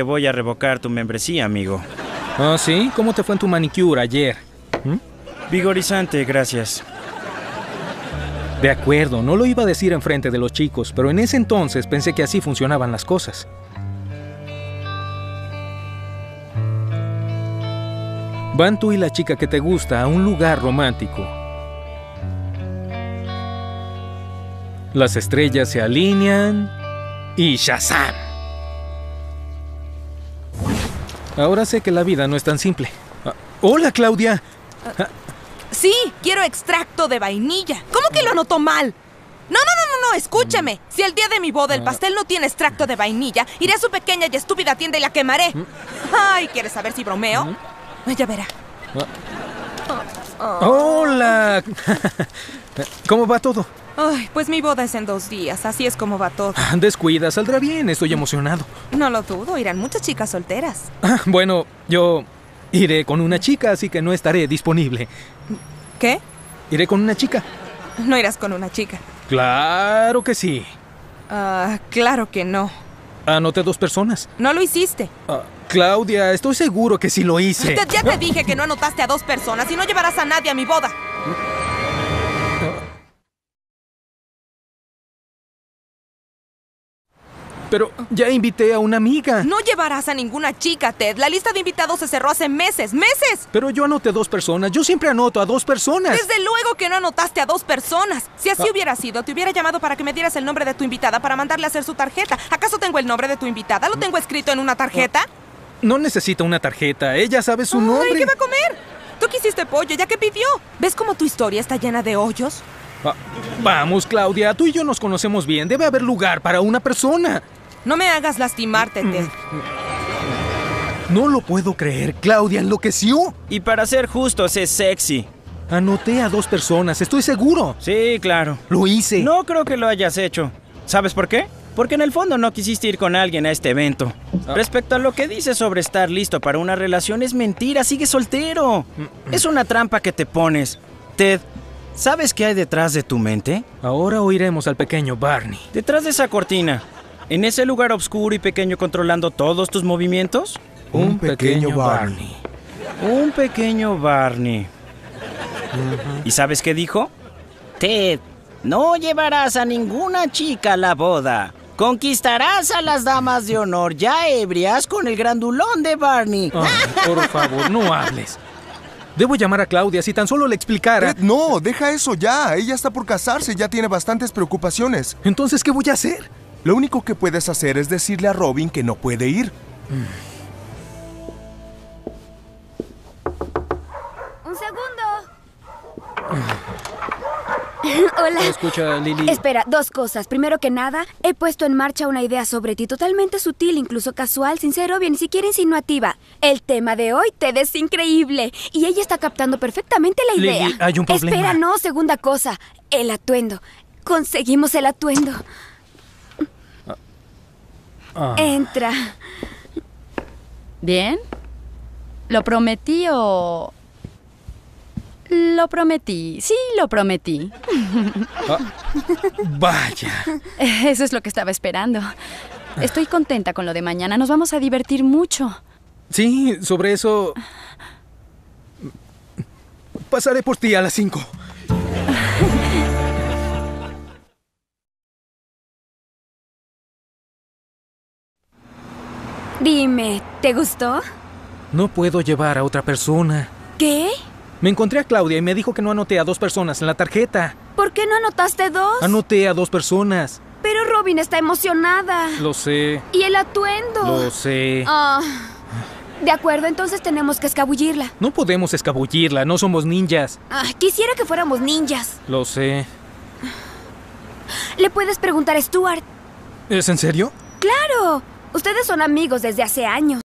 Te voy a revocar tu membresía, amigo. ¿Ah, sí? ¿Cómo te fue en tu manicure ayer? ¿Mm? Vigorizante, gracias. De acuerdo, no lo iba a decir enfrente de los chicos, pero en ese entonces pensé que así funcionaban las cosas. Van tú y la chica que te gusta a un lugar romántico. Las estrellas se alinean y ¡Shazam! Ahora sé que la vida no es tan simple. Ah, hola, Claudia. Sí, quiero extracto de vainilla. ¿Cómo que lo anotó mal? No, no, no, no, no, escúcheme. Si el día de mi boda el pastel no tiene extracto de vainilla, iré a su pequeña y estúpida tienda y la quemaré. Ay, ¿quieres saber si bromeo? Ya verá. Hola. ¿Cómo va todo? Ay, pues mi boda es en dos días, así es como va todo. Ah, Descuida, saldrá bien, estoy emocionado. No lo dudo, irán muchas chicas solteras. Ah, bueno, yo iré con una chica, así que no estaré disponible. ¿Qué? Iré con una chica. No irás con una chica. Claro que sí. Ah, claro que no. Anoté dos personas. No lo hiciste. Ah, Claudia, estoy seguro que sí lo hice. Ya te dije que no anotaste a dos personas y no llevarás a nadie a mi boda. Pero ya invité a una amiga. No llevarás a ninguna chica, Ted. La lista de invitados se cerró hace meses, meses. Pero yo anoté dos personas. Yo siempre anoto a dos personas. Desde luego que no anotaste a dos personas. Si así Ah. hubiera sido, te hubiera llamado para que me dieras el nombre de tu invitada para mandarle a hacer su tarjeta. ¿Acaso tengo el nombre de tu invitada? ¿Lo tengo escrito en una tarjeta? No necesita una tarjeta. Ella sabe su Ay, nombre. ¿qué va a comer? Tú quisiste pollo, ¿ya qué pidió? ¿Ves cómo tu historia está llena de hoyos? Ah, vamos, Claudia. Tú y yo nos conocemos bien. Debe haber lugar para una persona. No me hagas lastimarte, Ted. No lo puedo creer. Claudia enloqueció. Y para ser justos, es sexy. Anoté a dos personas. Estoy seguro. Sí, claro. Lo hice. No creo que lo hayas hecho. ¿Sabes por qué? Porque en el fondo no quisiste ir con alguien a este evento. Ah. Respecto a lo que dices sobre estar listo para una relación, es mentira, sigue soltero. Es una trampa que te pones. Ted, ¿sabes qué hay detrás de tu mente? Ahora oiremos al pequeño Barney. Detrás de esa cortina, en ese lugar oscuro y pequeño controlando todos tus movimientos, Un pequeño Barney. un pequeño Barney. ¿Y sabes qué dijo? Ted, no llevarás a ninguna chica a la boda. Conquistarás a las damas de honor ya ebrias con el grandulón de Barney. Por favor, no hables. Debo llamar a Claudia si tan solo le explicara. Ted, no, deja eso ya. Ella está por casarse, ya tiene bastantes preocupaciones. Entonces, ¿qué voy a hacer? Lo único que puedes hacer es decirle a Robin que no puede ir. Un segundo. Hola. Escucha, Lily. Espera, dos cosas. Primero que nada, he puesto en marcha una idea sobre ti totalmente sutil, incluso casual, sincero, bien, ni siquiera insinuativa. El tema de hoy te es increíble y ella está captando perfectamente la idea. Hay un problema. Espera, no, segunda cosa. El atuendo. Conseguimos el atuendo. Ah. Entra. ¿Bien? ¿Lo prometí o...? Lo prometí, sí, lo prometí. Vaya. Eso es lo que estaba esperando. Estoy contenta con lo de mañana, nos vamos a divertir mucho. Sí, sobre eso. Pasaré por ti a las 5. Dime, ¿te gustó? No puedo llevar a otra persona. ¿Qué? Me encontré a Claudia y me dijo que no anoté a dos personas en la tarjeta. ¿Por qué no anotaste dos? Anoté a dos personas. Pero Robin está emocionada. Lo sé, ¿Y el atuendo? lo sé. Ah. De acuerdo, entonces tenemos que escabullirla. No podemos escabullirla, no somos ninjas. Ah, quisiera que fuéramos ninjas. Lo sé. Le puedes preguntar a Stuart. ¿Es en serio? Claro. Ustedes son amigos desde hace años.